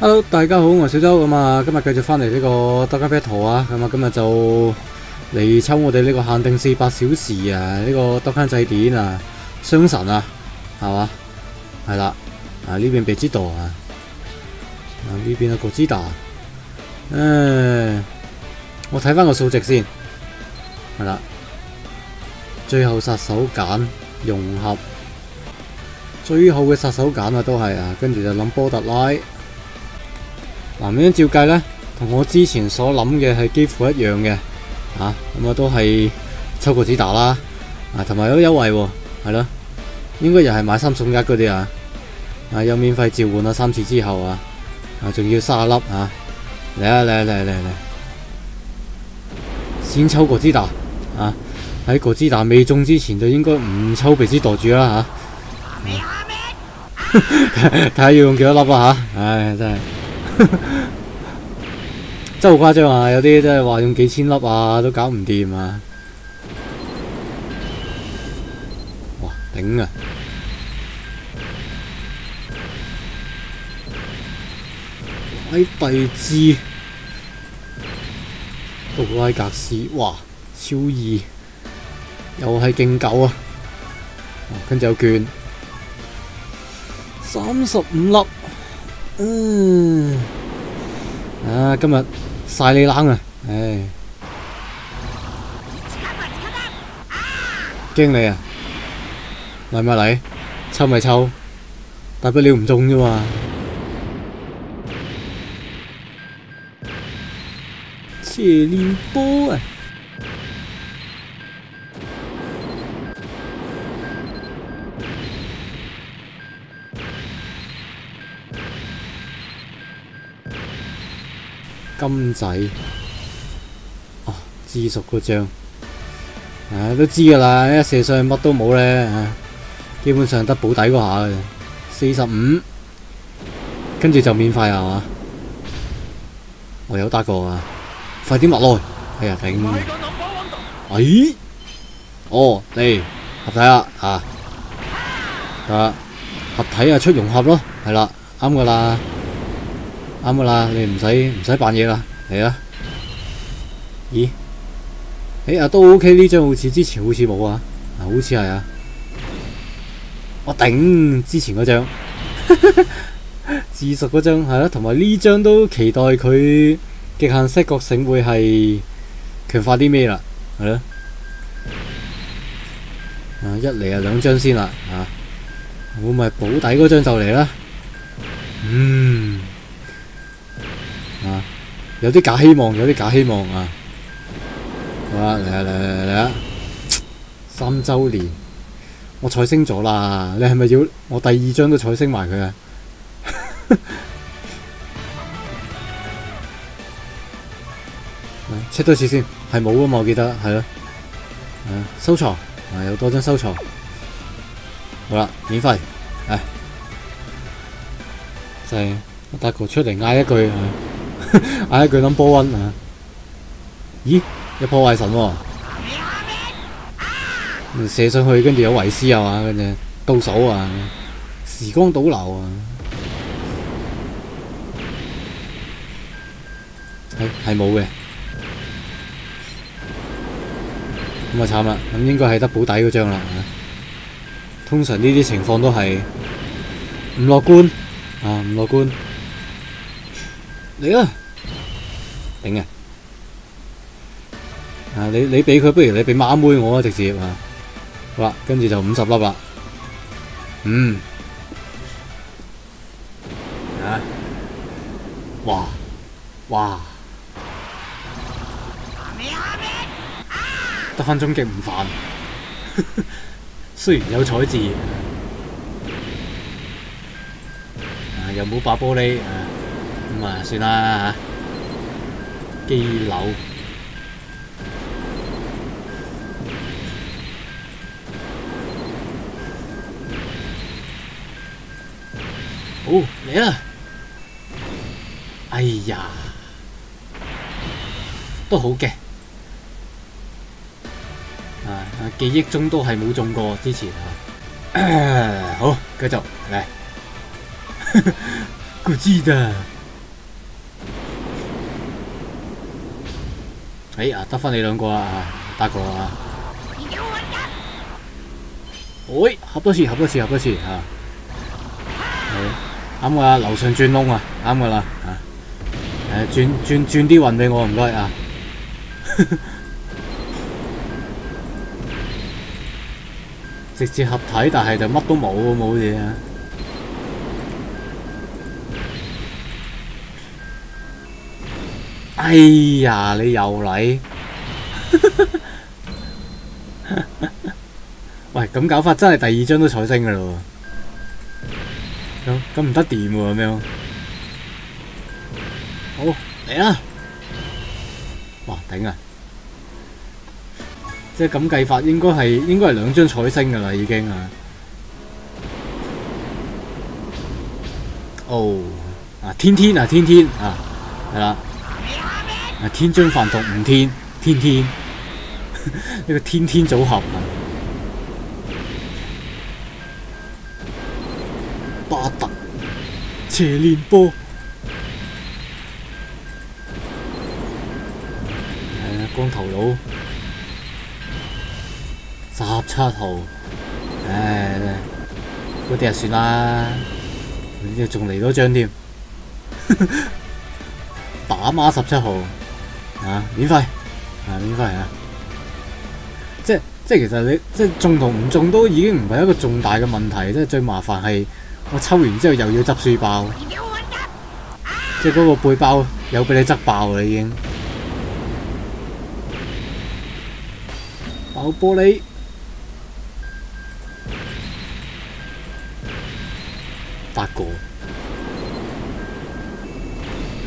Hello，大家好，我係小周咁啊，今日繼續翻嚟呢個德加 battle 啊，咁啊今日就嚟抽我哋呢個限定四百小時啊，呢、個德加祭典啊，雙神啊，係嘛？係啦，啊呢邊被知道啊，啊呢邊啊國之達，誒，我睇翻個數值先，係啦，最後殺手锏融合，最后嘅殺手锏啊都係啊，跟住就諗波特拉。嗱，咁樣照計咧，同我之前所諗嘅係幾乎一樣嘅，啊，咁啊都係抽個子打啦，啊，同埋有優惠喎，係咯，應該又係買三送一嗰啲啊，啊有免費召喚啊三次之後啊，啊仲要卅粒啊，嚟啊嚟啊嚟嚟嚟，先抽個子打，啊喺個子打未中之前就應該唔抽鼻子袋住啦嚇，睇下要用幾多粒啊嚇，唉真係〜真係好誇張啊！有啲真係話用幾千粒啊，都搞唔掂啊！哇，頂啊！喺第支杜拉格斯，哇，超二，又係勁狗啊！跟住有券，三十五粒。嗯，啊，今日晒你冷啊，唉，驚你啊，嚟咪嚟，抽咪抽，大不了唔中啫嘛。切練波啊！金仔，哦，智熟嗰張，啊都知噶啦，一射上去乜都冇咧，啊，基本上得保底嗰下嘅，四十五，跟住就免費係嘛？我有打過啊，快啲落來，哎呀頂，哎，哦嚟合體啦，啊，得合體啊出融合咯，係啦，啱噶啦。啱噶啦，你唔使唔使扮嘢啦，嚟啦！咦？哎啊都 OK，呢張好似之前好似冇啊，啊好似係啊！我頂之前嗰張，自熟嗰張係啦，同埋呢張都期待佢極限色覺醒會係強化啲咩啦，係咯？啊一嚟啊兩張先啦，啊我咪保底嗰張就嚟啦，嗯。有啲假希望，有啲假希望啊！好啦，嚟啊嚟嚟嚟啊！三周年，我彩星咗啦！你係咪要我第二張都彩星埋佢啊？check 多次先，係冇啊嘛，我記得係咯。啊，收藏啊，有多張收藏。好啦，免費，嚟，就係我大哥出嚟嗌一句。嗌一句 number one 啊！咦，有破壞神喎、射上去跟住有維斯啊嘛，跟住倒數啊，時光倒流啊，係係冇嘅，咁啊慘啦，咁應該係得保底嗰張啦。通常呢啲情況都係唔樂觀啊，唔樂觀。嚟啊！顶啊！啊，你你俾佢，不如你俾孖妹我啊，直接啊！好啦，跟住就五十粒啦。嗯。啊！哇！哇！得返終極唔煩，雖然有彩字，啊又冇爆玻璃啊！咁啊，算啦嚇，機樓。好嚟啦！哎呀，都好嘅，啊記憶中都係冇中過之前啊，好繼續嚟，กู知的。哎啊，得翻你两个啦啊，打過啊！喂，合多次，合多次，合多次啊！啱噶楼，上转窿啊，啱噶啦啊！誒，轉轉轉啲運俾我，唔该啊！直接合体，但系就乜都冇冇嘢啊！哎呀，你又嚟？喂，咁搞法真係第二張都彩星噶咯喎！咁唔得掂喎，咁樣。好嚟啦！哇，頂啊！即係咁計法，應該係應該係兩張彩星噶啦，已經啊！哦，啊天天啊天天啊，係啦。啊！天津飯同五天天天 呢個天天組合啊！巴特斜練波，光頭佬十七號，唉，嗰啲就算啦，呢啲仲嚟多張添，打孖十七號。啊！免費，啊免費啊！即即其實你即中同唔中都已經唔係一個重大嘅問題，即最麻煩係我抽完之後又要執書包，即嗰個背包有俾你執爆啦已經，爆玻璃，八個，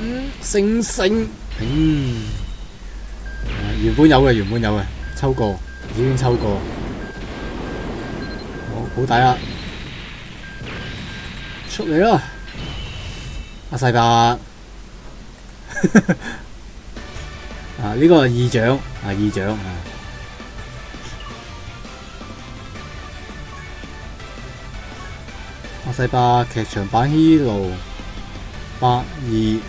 嗯，星星，嗯。原本有嘅，原本有嘅，抽過，已經抽過，好抵啊！出嚟啦，阿細伯，啊呢個係二獎，啊二獎啊！阿細伯劇場版 Hero 八二。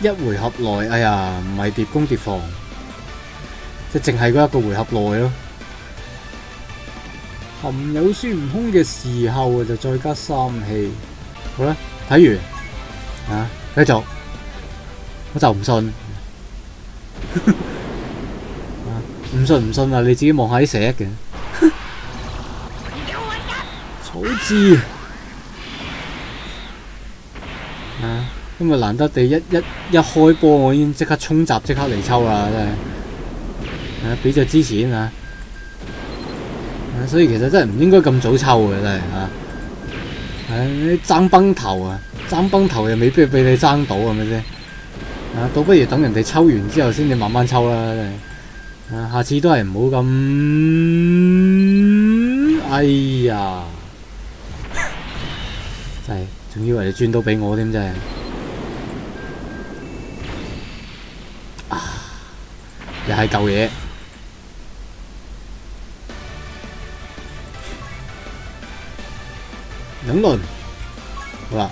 一回合內，哎呀，唔係疊攻疊防，即係淨係嗰一個回合內咯。含有孫悟空嘅時候就再加三氣。好啦，睇完啊，繼續。我就唔信，唔信唔信啊！你自己望下啲寫嘅，草字。咁啊！難得地一一一開波，我已經即刻衝閘，即刻嚟抽啦！真係啊，俾隻支持啊！所以其實真係唔應該咁早抽嘅，真係啊！你爭崩頭啊，爭崩頭又未必俾你爭到，係咪先？啊，倒不如等人哋抽完之後先至慢慢抽啦！真係啊，下次都係唔好咁，哎呀！真係，仲以為你轉到俾我添，真係。又系旧嘢，兩輪，好啦，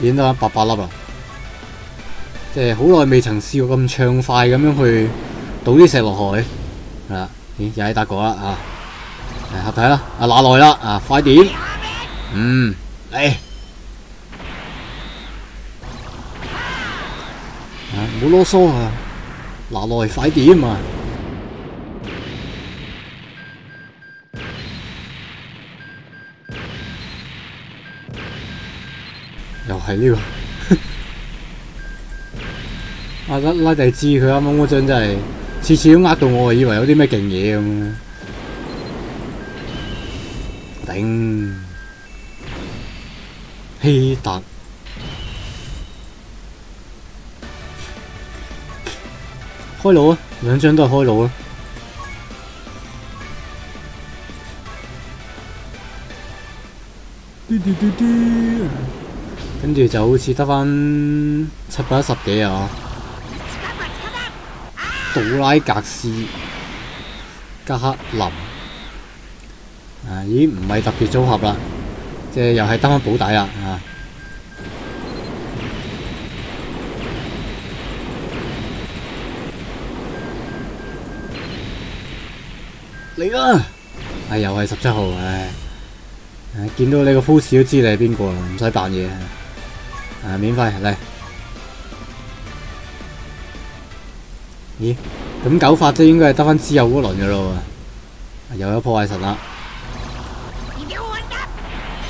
已經得八百粒啦，即系好耐未曾试过咁畅快咁样去倒啲石落海，係啦，咦，又係達哥啦啊，嚟合體啦，啊拿来啦，啊快点，嗯，嚟，啊唔好囉嗦啊！拿來快点啊！又係呢個 阿拉拉蒂知佢啱啱嗰張真係次次都呃到我，以為有啲咩勁嘢咁。頂希特。開腦啊！兩張都係開腦啊！跟住就好似得返七百一十幾啊！杜拉格斯加克林啊，已經唔係特別組合啦，即系又係得返保底啦啊！嚟啦！唉，又係十七號，唉，唉，見到你個 pose 都知你係邊個啦，唔使扮嘢，啊，免費嚟。咦？咁九法即應該係得翻之後嗰輪噶咯喎，又有破壞神啦。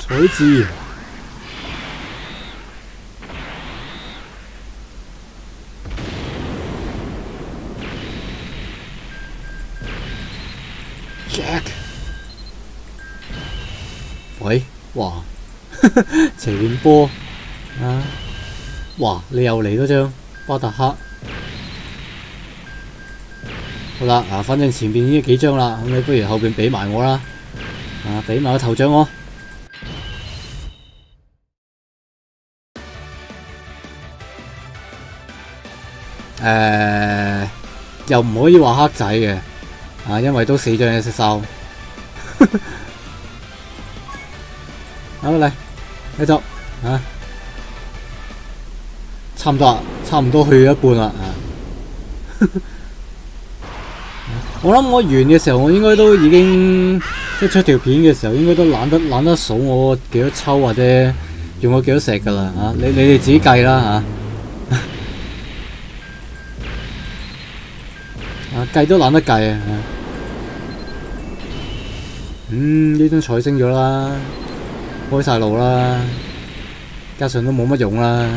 水字。Jack，喂，哇，斜面波啊，哇，你又嚟多張巴特克，好啦，啊，反正前面已經幾張啦，咁你不如後邊俾埋我啦，啊，俾埋個頭像我，誒，又唔可以話黑仔嘅。啊，因為都四張嘢識收，好嚟，继续啊，差唔多，差唔多去一半啦！我諗我完嘅時候，我應該都已經即係出條片嘅時候，應該都懶得懶得數我幾多抽或者用我幾多石噶啦啊！你你哋自己計啦吓，啊 計都懶得計啊！嗯，呢張彩升咗啦，開晒路啦，加上都冇乜用啦。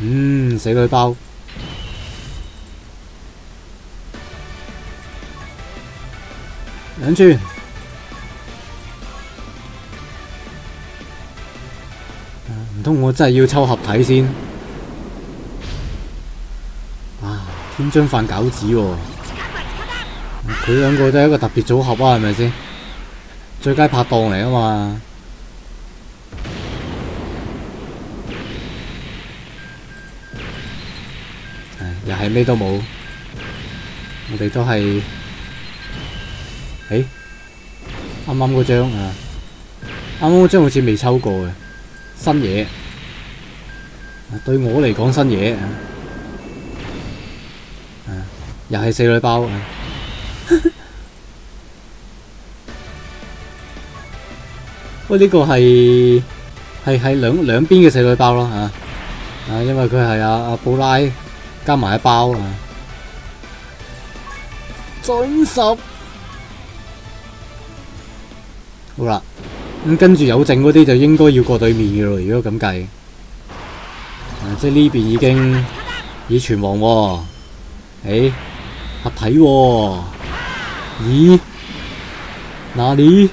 嗯，死女包，兩轉，唔通我真係要抽合體先？天津飯餃子喎，佢兩個都係一個特別組合啊，係咪先？最佳拍檔嚟啊嘛！又係咩都冇，我哋都係，誒，啱啱嗰張啊，啱啱嗰張好似未抽過嘅新嘢，對我嚟講新嘢。又係四女包啊！喂，呢個係係係兩兩邊嘅四女包咯嚇啊！因為佢係阿阿布拉加埋一包啊！準十好啦，咁跟住有剩嗰啲就應該要過對面嘅咯。如果咁計，啊，即係呢邊已經已全亡喎，誒。合體喎？咦？哪里？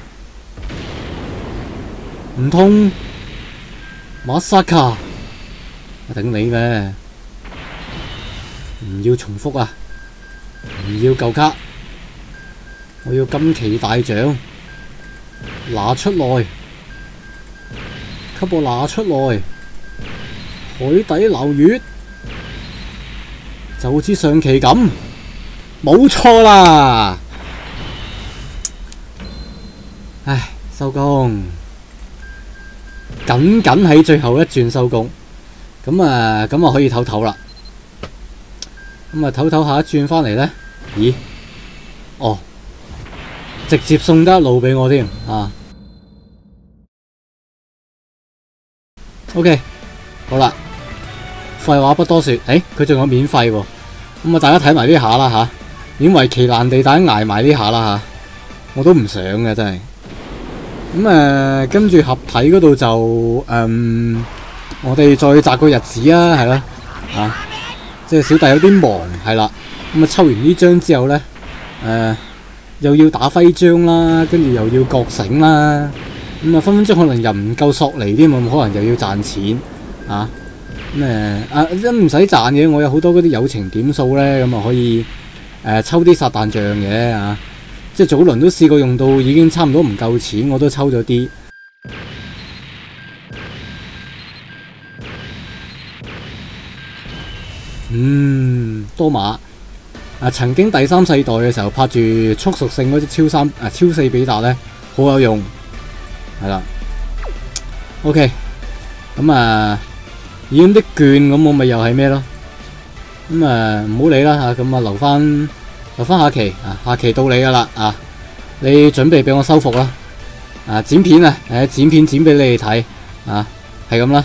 唔通馬薩卡？我頂你咩？唔要重複啊！唔要旧卡，我要金旗大獎，拿出來，給我拿出來，海底撈月，就好似上期咁。冇錯啦！唉，收工，僅僅喺最後一轉收工，咁啊，咁啊可以唞唞啦。咁啊唞唞下一轉翻嚟咧，咦？哦，直接送得路俾我添啊！OK，好啦，廢話不多說，誒，佢仲有免費喎，咁啊大家睇埋呢下啦吓。已經為期難地，大家捱埋呢下啦吓，我都唔想嘅真係。咁誒，跟住合體嗰度就诶、我哋再擇個日子啊，係啦，啊，即係小弟有啲忙，係啦。咁啊，抽完呢張之後咧，诶、又要打徽章啦，跟住又要覺醒啦，咁啊，分分鐘可能又唔夠索尼添，咁可能又要賺錢啊。咁誒，啊，真唔使賺嘅，我有好多嗰啲友情點數咧，咁啊可以。誒、抽啲撒旦醬嘅啊，即係早輪都試過用到已經差唔多唔夠錢，我都抽咗啲。嗯，多馬啊，曾經第三世代嘅時候拍住速屬性嗰隻超三啊超四比達咧，好有用，係啦。OK，咁啊，已經啲券咁我咪又係咩咯？咁啊唔好理啦吓，咁啊留翻留翻下期啊，下期到你噶啦啊，你准备俾我收复啦，啊剪片啊，诶剪片剪俾你哋睇啊，系咁啦。